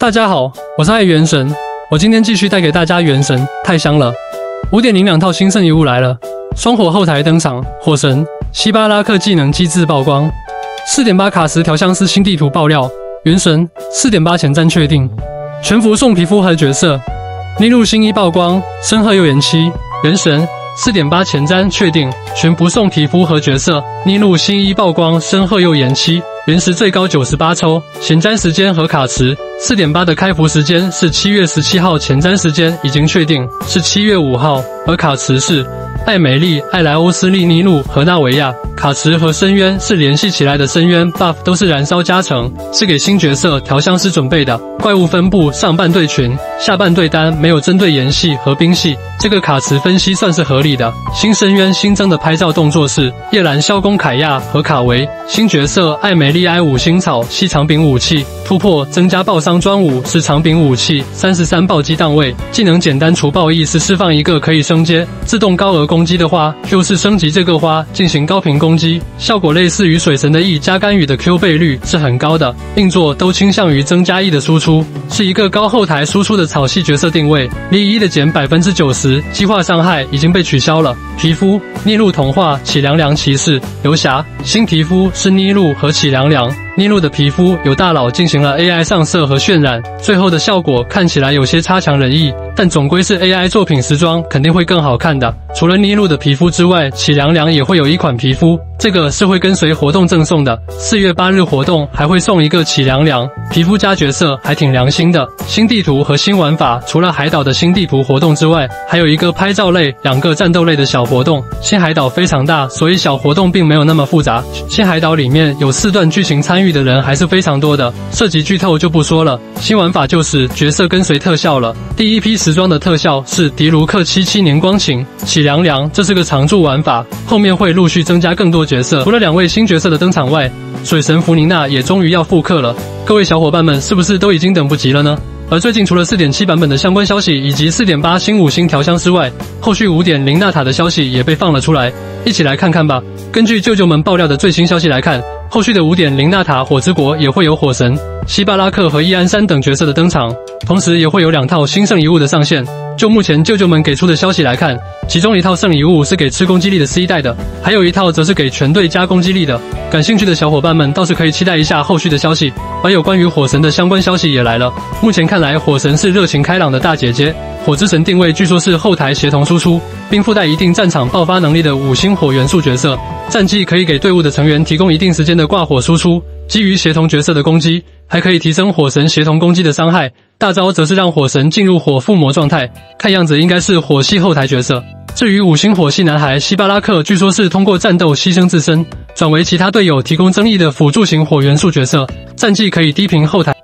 大家好，我是爱元神，我今天继续带给大家元神，太香了！五点零两套新圣遗物来了，双火后台登场，火神希巴拉克技能机制曝光，四点八卡时调香师新地图爆料，元神四点八前瞻确定，全服送皮肤和角色，逆路新衣曝光，深褐又延期，元神四点八前瞻确定，全不送皮肤和角色，逆路新衣曝光，深褐又延期。原石最高九十八抽，前瞻时间和卡池。四点八的开服时间是七月十七号，前瞻时间已经确定。是七月五号，而卡池是。艾美丽、艾莱欧斯利尼路和纳维亚。卡池和深渊是联系起来的，深渊。buff 都是燃烧加成，是给新角色调香师准备的。怪物分布上半队群，下半队单没有针对岩系和冰系，这个卡池分析算是合理的。新深渊新增的拍照动作是叶兰肖公凯亚和卡维，新角色艾美丽埃五星草系长柄武器，突破增加爆伤专武是长柄武器，三十三暴击档位，技能简单除暴翼是释放一个可以升阶自动高额攻击的花，Q 是升级这个花进行高频攻。击效果类似于水神的 E 加干雨的 Q 倍率是很高的，运作都倾向于增加 E 的输出，是一个高后台输出的草系角色定位。离一的减百分之九十，激化伤害已经被取消了。皮肤妮露童话起凉凉骑士游侠新皮肤是妮露和起凉凉。妮露的皮肤有大佬进行了 AI 上色和渲染，最后的效果看起来有些差强人意，但总归是 AI 作品时装肯定会更好看的。除了妮露的皮肤之外，启凉凉也会有一款皮肤，这个是会跟随活动赠送的。四月八日活动还会送一个启凉凉皮肤加角色，还挺良心的。新地图和新玩法，除了海岛的新地图活动之外，还有一个拍照类、两个战斗类的小活动。新海岛非常大，所以小活动并没有那么复杂。新海岛里面有四段剧情参。与的人还是非常多的，涉及剧透就不说了。新玩法就是角色跟随特效了。第一批时装的特效是迪卢克七七年光琴喜凉凉，这是个常驻玩法，后面会陆续增加更多角色。除了两位新角色的登场外，水神芙宁娜也终于要复刻了。各位小伙伴们，是不是都已经等不及了呢？而最近除了四点七版本的相关消息以及四点八新五星调香师外，后续五点零纳塔的消息也被放了出来，一起来看看吧。根据舅舅们爆料的最新消息来看。后续的五点零纳塔火之国也会有火神希巴拉克和伊安山等角色的登场，同时也会有两套新圣遗物的上线。就目前舅舅们给出的消息来看，其中一套圣遗物是给吃攻击力的 C 代的，还有一套则是给全队加攻击力的。感兴趣的小伙伴们倒是可以期待一下后续的消息。而有关于火神的相关消息也来了，目前看来火神是热情开朗的大姐姐。火之神定位据说是后台协同输出，并附带一定战场爆发能力的五星火元素角色，战绩可以给队伍的成员提供一定时间的挂火输出。基于协同角色的攻击，还可以提升火神协同攻击的伤害。大招则是让火神进入火附魔状态，看样子应该是火系后台角色。至于五星火系男孩希巴拉克，据说是通过战斗牺牲自身，转为其他队友提供增益的辅助型火元素角色，战绩可以低平后台。